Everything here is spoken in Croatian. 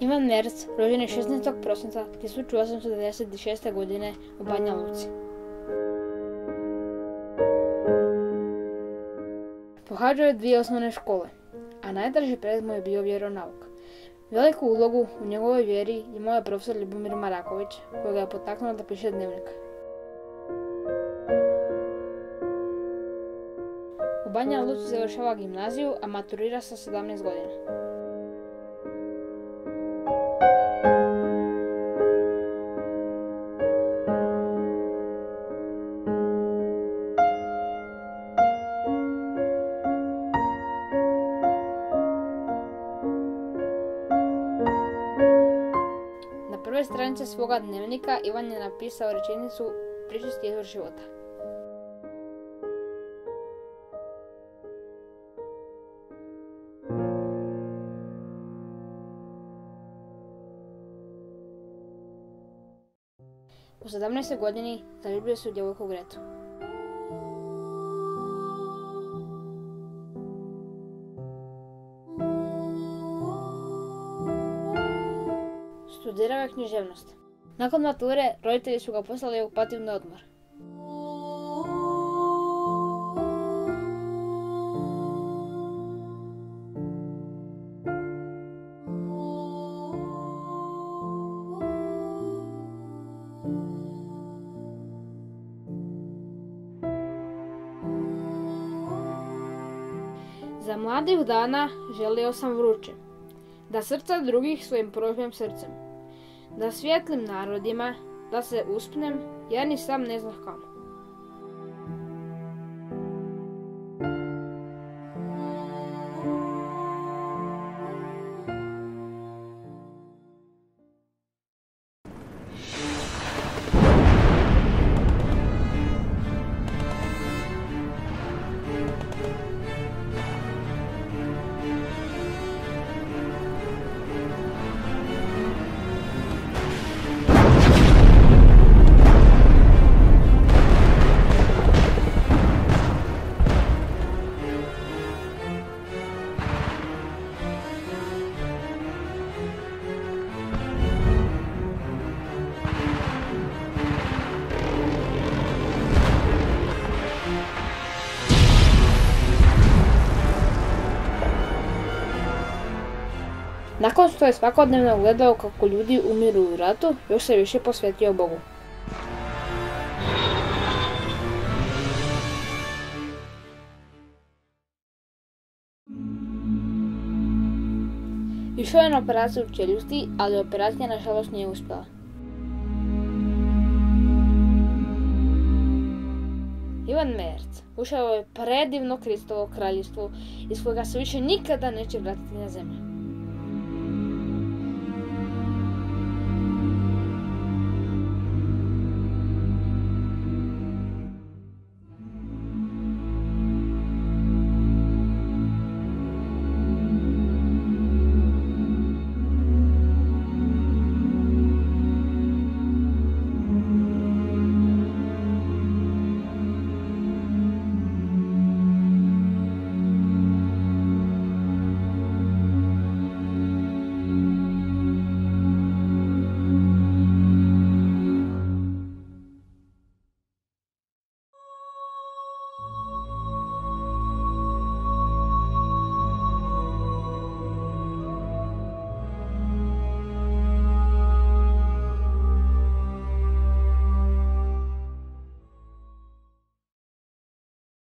Ivan Merc rođen je 16. prosinca 1896. godine u Banja Luci. Pohađao je dvije osnovne škole, a najdraži predmet mu je bio vjeronauk. Veliku ulogu u njegovoj vjeri imao je profesor Ljubomir Maraković, koji ga je potaknuo da piše dnevnik. U Banja Luci završava gimnaziju, a maturira sa 17 godina. Na prvoj stranici svoga dnevnika Ivan je napisao rečenicu Pričisti izvor života. U 17. godini zaljubio se u djevojku Gretu. Studirao je književnost. Nakon mature, roditelji su ga poslali u pativni odmor. Za mladih dana želio sam vruće, da srca drugih svojim prožmem srcem, da svijetlim narodima, da se uspnem, ja ni sam ne znam kamo. Nakon što je svakodnevno gledao kako ljudi umiru u ratu, još se više posvetio Bogu. Išao je na operaciju u čeljusti, ali operacija nažalost nije uspjela. Ivan Merc ušao je predivno Kristovo kraljevstvo iz kojega se više nikada neće vratiti na zemlju.